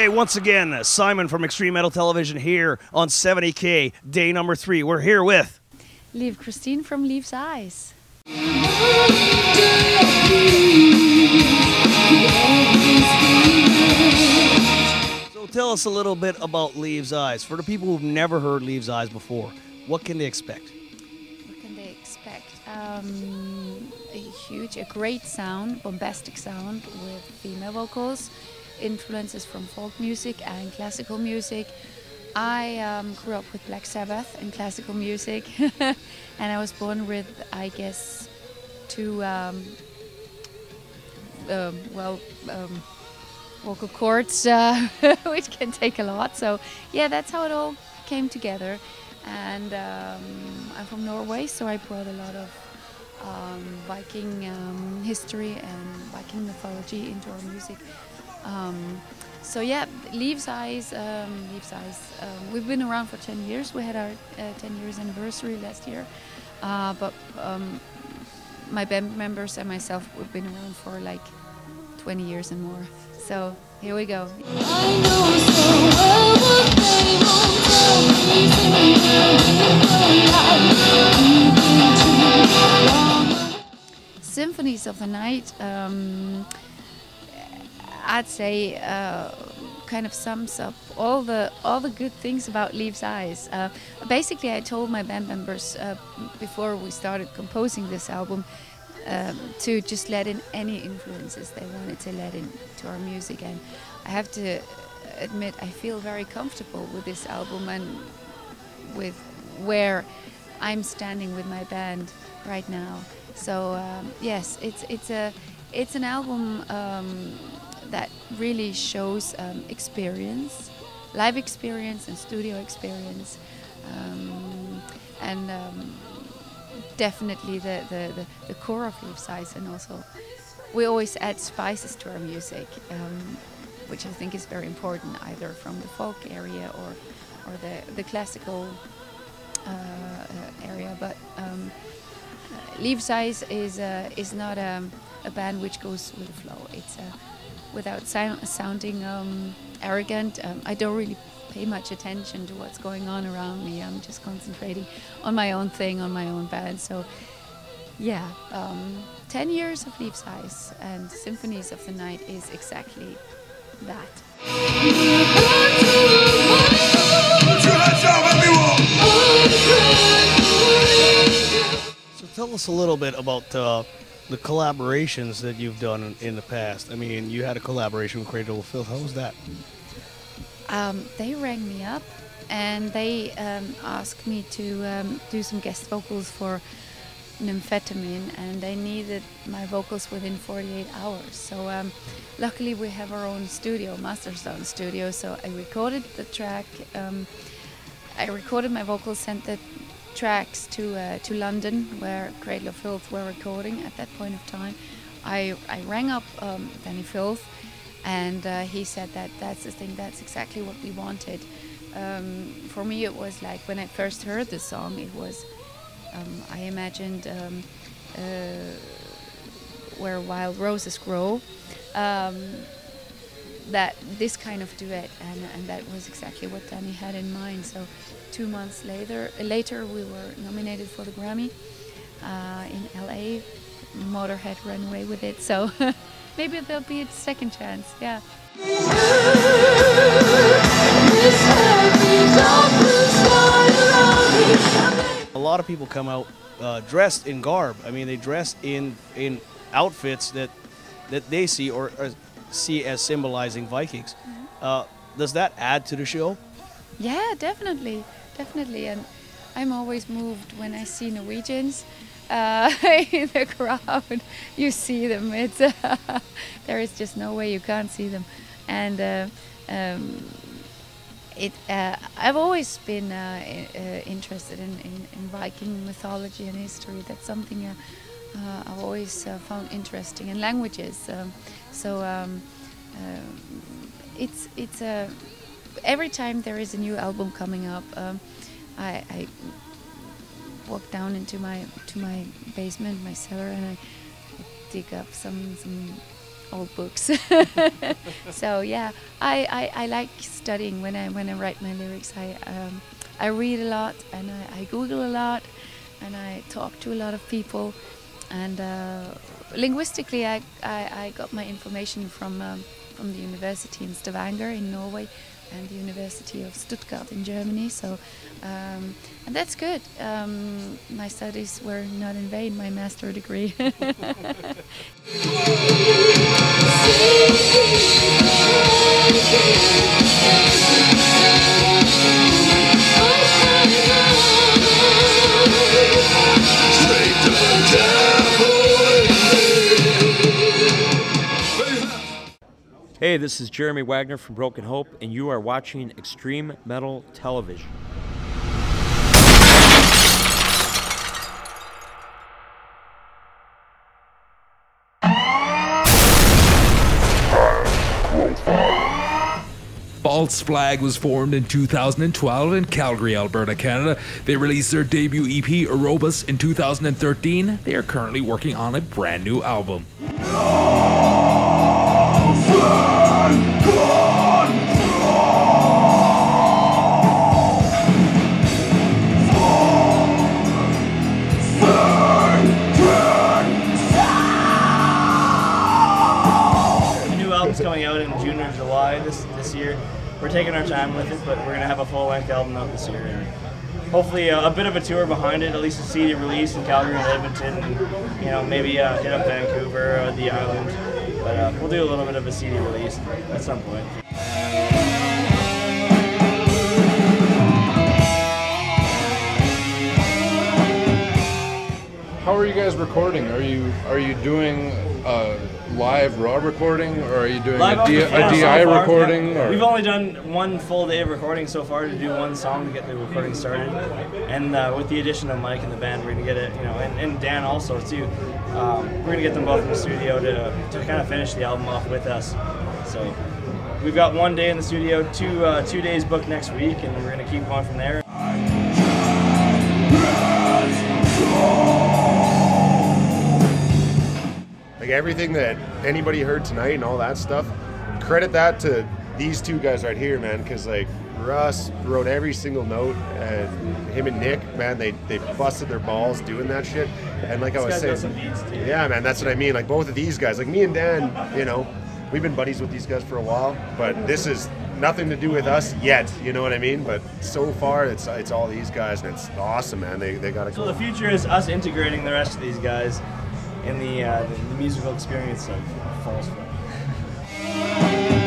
Okay, once again, Simon from Extreme Metal Television here on 70K, day number three. We're here with. Liv Kristine from Leaves Eyes. So tell us a little bit about Leaves Eyes. For the people who've never heard Leaves Eyes before, what can they expect? What can they expect? Um, a huge, a great sound, bombastic sound with female vocals, influences from folk music and classical music. I um, grew up with Black Sabbath and classical music, and I was born with, I guess, two, um, um, well, um, vocal cords, uh, which can take a lot. So, yeah, that's how it all came together. And um, I'm from Norway, so I brought a lot of um, Viking history and Viking mythology into our music. Um, so yeah, Leaves Eyes, um, Leaves Eyes. Um, we've been around for 10 years. We had our uh, 10 years anniversary last year, uh, but um, my band members and myself we've been around for like 20 years and more. So here we go. Symphonies of the Night, um, I'd say, uh, kind of sums up all the all the good things about Leaves Eyes. Uh, basically, I told my band members uh, before we started composing this album um, to just let in any influences they wanted to let into our music, and I have to admit I feel very comfortable with this album and with where I'm standing with my band right now. So um, yes, it's it's a it's an album um, that really shows um, experience, live experience and studio experience, um, and um, definitely the, the, the, the, core of Leaves Eyes. And also, we always add spices to our music, um, which I think is very important, either from the folk area or or the the classical uh, area, but. Um, Leaves Eyes is uh, is not a, a, band which goes with the flow. It's uh, without sound, sounding um, arrogant. Um, I don't really pay much attention to what's going on around me. I'm just concentrating on my own thing, on my own band. So, yeah, um, 10 years of Leaves Eyes and Symphonies of the Night is exactly that. So tell us a little bit about uh, the collaborations that you've done in the past. I mean, you had a collaboration with Cradle of Filth. How was that? Um, they rang me up and they um, asked me to um, do some guest vocals for Nymphetamine, and they needed my vocals within 48 hours. So um, luckily we have our own studio, Mastersound Studio. So I recorded the track. Um, I recorded my vocals, sent the tracks to uh, to London, where Cradle of Filth were recording at that point of time. I I rang up um, Dani Filth, and uh, he said that that's the thing. That's exactly what we wanted. Um, for me, it was like when I first heard the song, it was um, I imagined um, uh, where wild roses grow. That this kind of duet, and, and that was exactly what Dani had in mind. So, two months later, later we were nominated for the Grammy uh, in LA. Motorhead ran away with it, so maybe there'll be a second chance. Yeah. A lot of people come out uh, dressed in garb. I mean, they dress in in outfits that that they see or, or see as symbolizing Vikings. Mm-hmm. Uh, does that add to the show? Yeah, definitely, definitely. And I'm always moved when I see Norwegians uh, in the crowd. You see them. It's uh, there is just no way you can't see them, and uh, um, it. Uh, I've always been uh, uh, interested in, in, in, Viking mythology and history. That's something I've always found interesting, and languages. Um, so um, it's it's a every time there is a new album coming up, um, I, I, walk down into my to my basement, my cellar, and I dig up some some old books. so yeah, I, I, I, like studying when I when I write my lyrics. I um, I read a lot and I, I, Google a lot and I talk to a lot of people. And uh, linguistically, I, I, I, got my information from um, from the university in Stavanger in Norway and the University of Stuttgart in Germany. So, um, and that's good. Um, my studies were not in vain. My master degree. Hey, this is Jeremy Wagner from Broken Hope, and you are watching Extreme Metal Television. False Flag was formed in 2012 in Calgary, Alberta, Canada. They released their debut EP, Aerobus, in 2013. They are currently working on a brand new album. Coming out in June or July this this year. We're taking our time with it, but we're gonna have a full length album out this year. And hopefully a, a, bit of a tour behind it, at least a CD release in Calgary and Edmonton, and you know maybe uh, hit up Vancouver or the island. But uh, we'll do a little bit of a CD release at some point. Guys recording? Are you are you doing a live raw recording, or are you doing live a, D- a DI so recording? Yeah. We've only done one full day of recording so far to do one song to get the recording started, and uh, with the addition of Mike and the band, we're gonna get it, you know, and, and Dan also too. Um, we're gonna get them both in the studio to to kind of finish the album off with us. So we've got one day in the studio, two uh, two days booked next week, and we're gonna keep going from there. Everything that anybody heard tonight and all that stuff, credit that to these two guys right here, man. Because like Russ wrote every single note, and him and Nick, man, they they busted their balls doing that shit. And like I was saying, yeah, man, that's what I mean. Like both of these guys, like me and Dan, you know, we've been buddies with these guys for a while, but this is nothing to do with us yet. You know what I mean? But so far, it's it's all these guys, and it's awesome, man. They they got to. So the future is us integrating the rest of these guys in the, uh, the, the musical experience of False Flag.